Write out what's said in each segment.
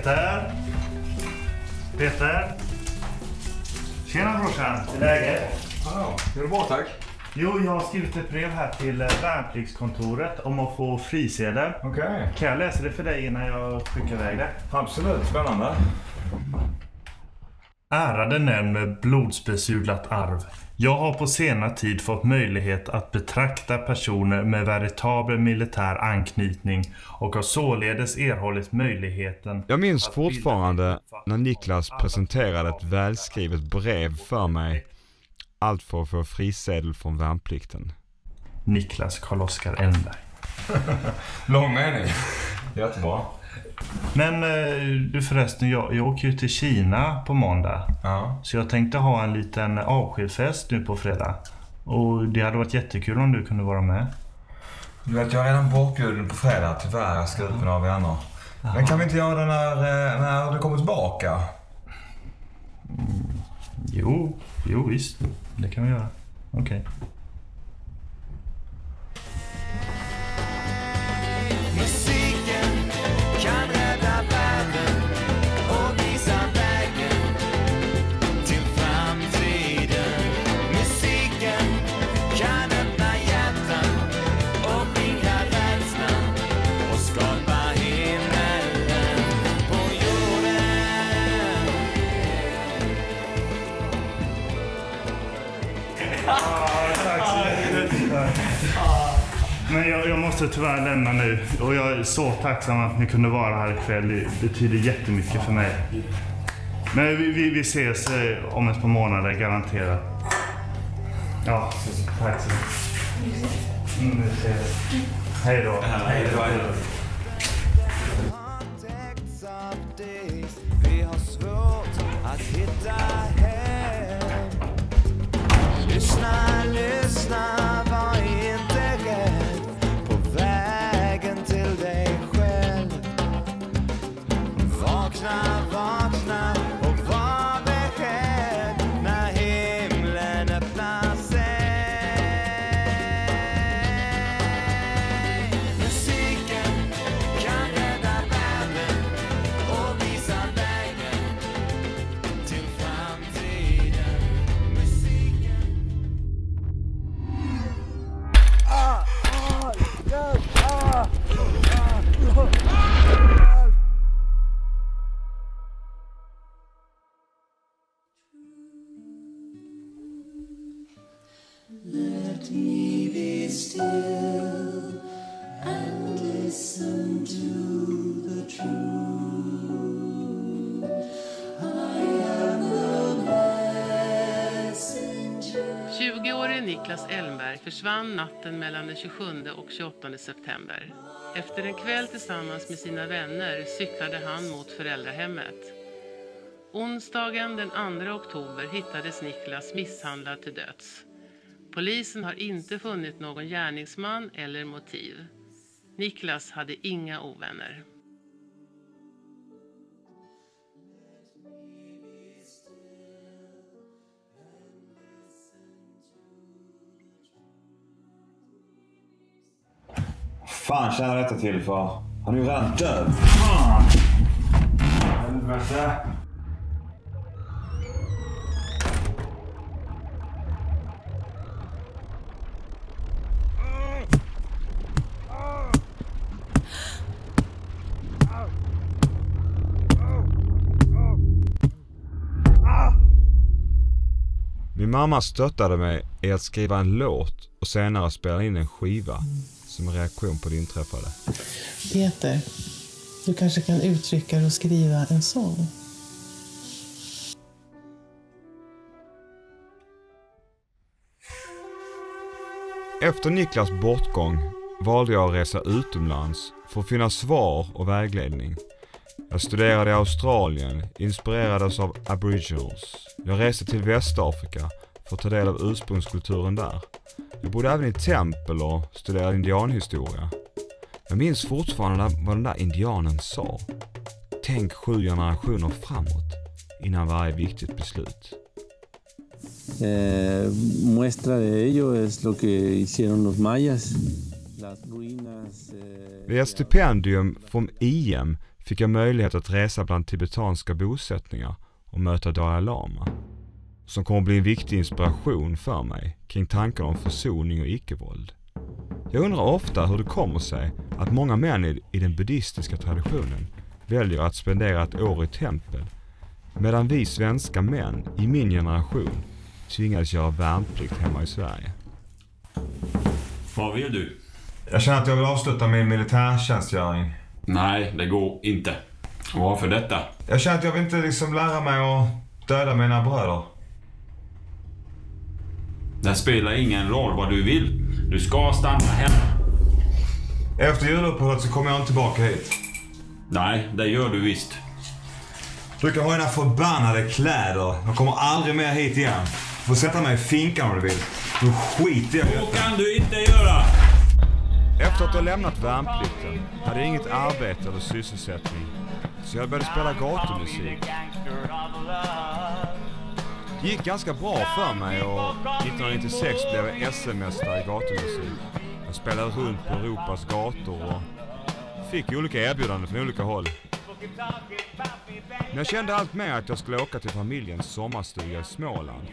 Peter? Peter? Tjena brorsan, hur är läget? Ja, det är bra tack. Jo, jag har skrivit ett brev här till eh, värnpliktskontoret om att få frisedel. Okej. Kan jag läsa det för dig innan jag skickar iväg det? Absolut, spännande. Ärade nämnd med blodsbesudlat arv. Jag har på senare tid fått möjlighet att betrakta personer med veritabel militär anknytning och har således erhållit möjligheten Jag minns fortfarande när Niklas presenterade ett välskrivet brev för mig. Allt för att få frisedel från värnplikten. Niklas Karl-Oskar Elmberg. Lång mening. Jättebra. Men eh, du förresten, jag, jag åker ju till Kina på måndag. Ja. Så jag tänkte ha en liten avskedsfest nu på fredag. Och det hade varit jättekul om du kunde vara med. Du vet, jag är redan bortbjuden på fredag tyvärr. Jag ska ut med några vänner. Men kan vi inte göra det när, eh, när du kommer tillbaka? Jo, jo visst. Det kan vi göra. Okej. Musiken Tack så jättemycket. Men jag, jag måste tyvärr lämna nu. Och jag är så tacksam att ni kunde vara här ikväll. Det betyder jättemycket för mig. Men vi, vi, vi ses eh, om ett par månader, garanterat. Ja, tack så mycket. Mm, vi ses. Hej då. Hej då. Vi har svårt att hitta Niklas Elmberg försvann natten mellan den 27 och 28 september. Efter en kväll tillsammans med sina vänner cyklade han mot föräldrahemmet. Onsdagen den 2 oktober hittades Niklas misshandlad till döds. Polisen har inte funnit någon gärningsman eller motiv. Niklas hade inga ovänner. Fan tjänar detta till för? Han är ju redan död. Fan! Helvete. Min mamma stöttade mig i att skriva en låt och senare spela in en skiva som en reaktion på det inträffade. Peter, du kanske kan uttrycka och skriva en sång? Efter Niklas bortgång valde jag att resa utomlands för att finna svar och vägledning. Jag studerade i Australien, inspirerades av aboriginals. Jag reste till Västafrika för att ta del av ursprungskulturen där. Jag bodde även i tempel och studerade indianhistoria. Jag minns fortfarande vad den där indianen sa. Tänk sju generationer framåt innan varje viktigt beslut. Eh, muestra de ello es lo que hicieron los mayas. Eh, Via stipendium från IM fick jag möjlighet att resa bland tibetanska bosättningar och möta Dalai Lama. Som kommer att bli en viktig inspiration för mig kring tankar om försoning och icke-våld. Jag undrar ofta hur det kommer sig att många män i, i den buddhistiska traditionen väljer att spendera ett år i tempel medan vi svenska män i min generation tvingades göra värnplikt hemma i Sverige. Vad vill du? Jag känner att jag vill avsluta min militärtjänstgöring. Nej, det går inte. Varför detta? Jag känner att jag vill inte liksom lära mig att döda mina bröder. Det spelar ingen roll vad du vill. Du ska stanna hemma. Efter juluppehållet så kommer jag inte tillbaka hit. Nej, det gör du visst. Du kan ha dina förbannade kläder. Jag kommer aldrig mer hit igen. Du får sätta mig i finkan om du vill. Då skiter jag i detta. kan du inte göra! Efter att ha lämnat värnplikten hade jag inget arbete eller sysselsättning. Så jag började spela gatumusik. Det gick ganska bra för mig och 1996 blev jag SM-mästare i gatumusik. Jag spelade runt på Europas gator och fick olika erbjudanden från olika håll. Men jag kände allt mer att jag skulle åka till familjens sommarstuga i Småland.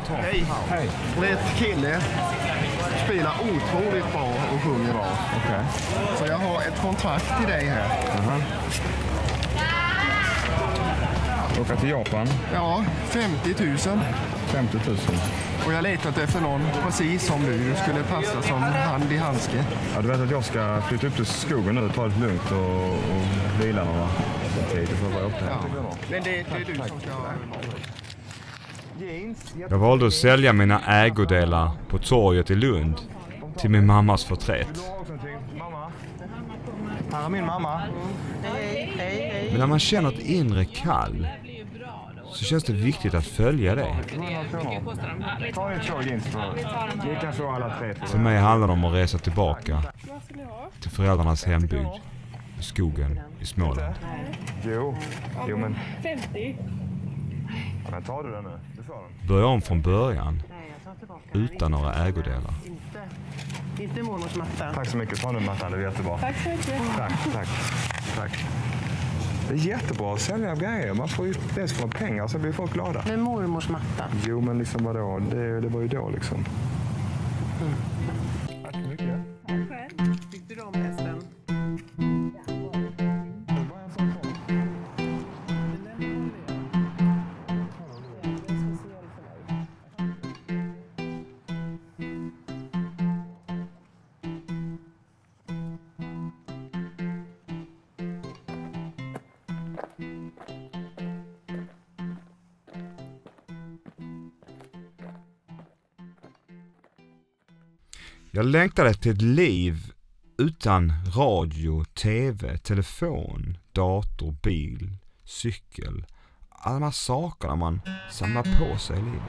och ta en Hej. paus. Hej. Lätt kille. Spelar otroligt bra och sjunger bra. Okej. Så jag har ett kontrakt till dig här. Åka till Japan. Ja, 50 000. 50 000. Och jag har letat efter någon precis som du. Du skulle passa som hand i handske. Ja, du vet att jag ska flytta upp till skogen nu, ta det lugnt och, och vila några tid. Det får vara upp Ja. Men det, det är du som ska... Jeans. Jag valde att sälja mina ägodelar på torget i Lund till min mammas förtret. Här är min mamma. Men när man känner ett inre kall så känns det viktigt att följa det. Ta en för Vi kan få alla tre. För mig handlar det om att resa tillbaka till föräldrarnas hembygd i skogen i Småland. Jo, jo men... 50. Ja, men tar du den nu? Du får den. Börja om från början utan några ägodelar. Inte mormors matta. Tack så mycket. Ta nu mattan, det är jättebra. Tack så mycket. Tack, tack, tack. Det är jättebra att sälja grejer. Man får ju dels få pengar, så blir folk glada. Men mormors matta. Jo, men liksom vadå? Det, det var ju då liksom. Tack så mycket. Tyckte du om hästen? Jag längtade till ett liv utan radio, TV, telefon, dator, bil, cykel. Alla de här sakerna man samlar på sig i livet.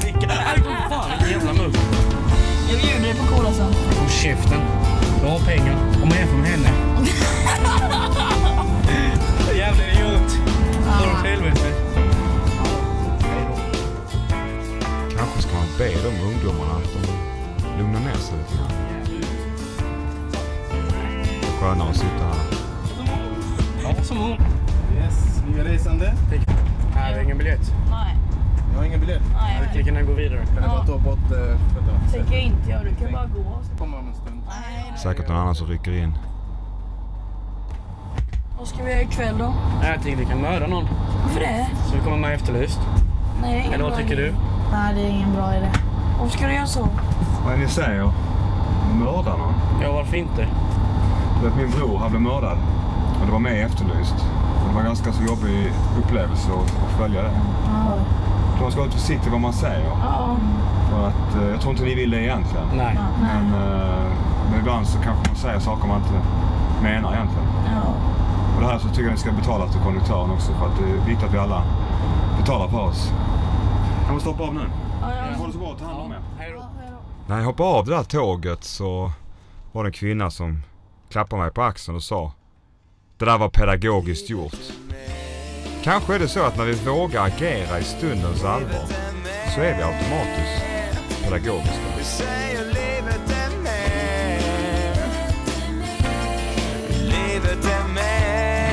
Sicka, nej för fan jävla mugg. Jag bjuder dig på cola sen. Håll käften. Du har pengar. Om man jämför med henne. Jävla idiot. Dra åt helvete. Kanske ska man be de ungdomarna att de lugnar ner sig lite grann. Det är skönare att sitta här. Ja, som hon. Yes, nya resande. Vi har ingen biljett. Nej. Jag har ingen biljett. Nej. Vi kan gå vidare. Kan du bara ta bort äh, tänker jag inte göra. Du kan bara gå. Kommer om en stund. Nej. Säkert någon annan som rycker in. Vad ska vi göra ikväll då? Nej, jag tänkte vi kan mörda någon. Varför det? Så vi kommer med Efterlyst. Nej, Eller vad tycker idé. du? Nej, det är ingen bra idé. Varför ska du göra så? Vad är ni säger? Mörda någon? Ja, varför inte? Du vet, min bror han blev mördad. Och det var med Efterlyst. Det var en ganska så jobbig upplevelse att, att följa det. Ja. Man ska vara lite försiktig vad man säger. Ja. För att, eh, jag tror inte ni vill det egentligen. Nej. Men, eh, men ibland så kanske man säger saker man inte menar egentligen. Ja. Och det här så tycker jag ni ska betala till konduktören också för att det är viktigt att vi alla betalar för oss. Jag måste hoppa av nu. Ha det så bra, ta hand om er. När jag hoppade av det där tåget så var det en kvinna som klappade mig på axeln och sa Det där var pedagogiskt gjort. Kanske är det så att när vi vågar agera i stundens allvar så är vi automatiskt pedagogiska. Vi säger livet är med. Livet är med.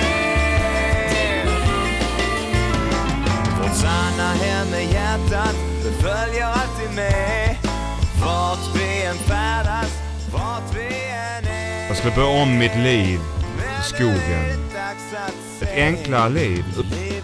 Vårt sanna hem är hjärtat, det följer alltid med. Vart vi än färdas, vart vi än är. Jag skulle börja om mitt liv i skogen. Dags att Ett enklare liv.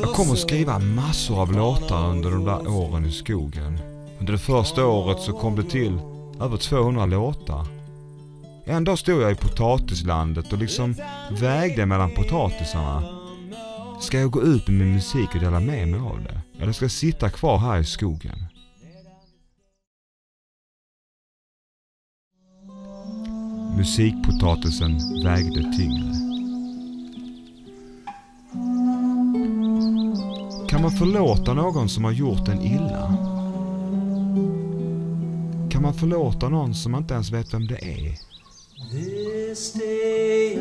Jag kommer att skriva massor av låtar under de där åren i skogen. Under det första året så kom det till över 200 låtar. En dag stod jag i potatislandet och liksom vägde mellan potatisarna. Ska jag gå ut med min musik och dela med mig av det? Eller ska jag sitta kvar här i skogen? Musikpotatisen vägde tyngre. Kan man förlåta någon som har gjort en illa? Kan man förlåta någon som inte ens vet vem det är? This day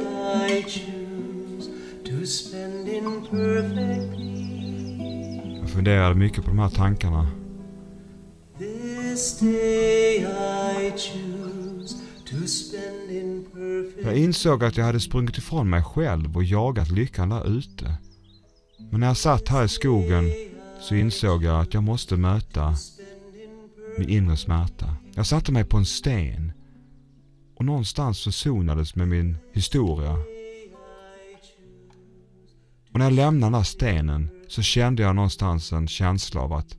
I choose to spend in perfect peace. Jag funderade mycket på de här tankarna. This day I choose to spend in perfect Jag insåg att jag hade sprungit ifrån mig själv och jagat lyckan där ute. Men när jag satt här i skogen så insåg jag att jag måste möta min inre smärta. Jag satte mig på en sten och någonstans försonades med min historia. Och när jag lämnade den här stenen så kände jag någonstans en känsla av att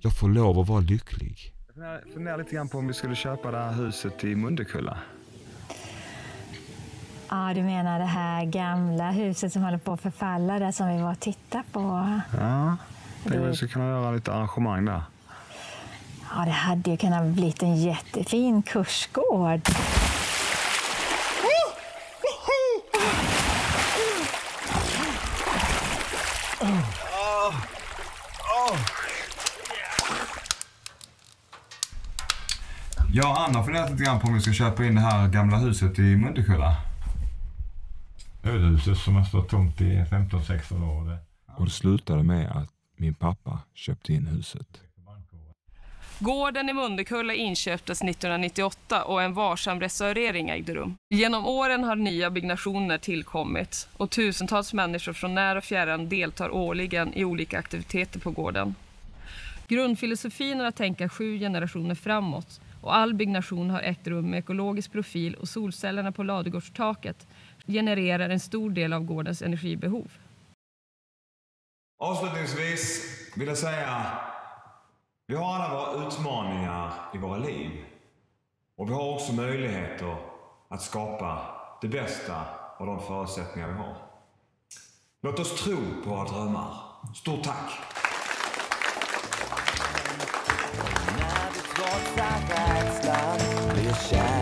jag får lov att vara lycklig. Jag funderar lite grann på om vi skulle köpa det här huset i Mundekulla. Ja, du menar det här gamla huset som håller på att förfalla, där som vi var och tittade på? Ja, tänker vi skulle kunna göra lite arrangemang där. Ja, det hade ju kunnat bli en jättefin kursgård. Jag och Anna har funderat lite grann på om vi ska köpa in det här gamla huset i Mundekulla. Ölhuset som har stått tomt i 15-16 år. Och det slutade med att min pappa köpte in huset. Gården i Mundekulla inköptes 1998 och en varsam restaurering ägde rum. Genom åren har nya byggnationer tillkommit och tusentals människor från när och fjärran deltar årligen i olika aktiviteter på gården. Grundfilosofin är att tänka sju generationer framåt och all byggnation har ägt rum med ekologisk profil och solcellerna på ladugårdstaket genererar en stor del av gårdens energibehov. Avslutningsvis vill jag säga vi har alla våra utmaningar i våra liv. Och vi har också möjligheter att skapa det bästa av de förutsättningar vi har. Låt oss tro på våra drömmar. Stort tack! När vi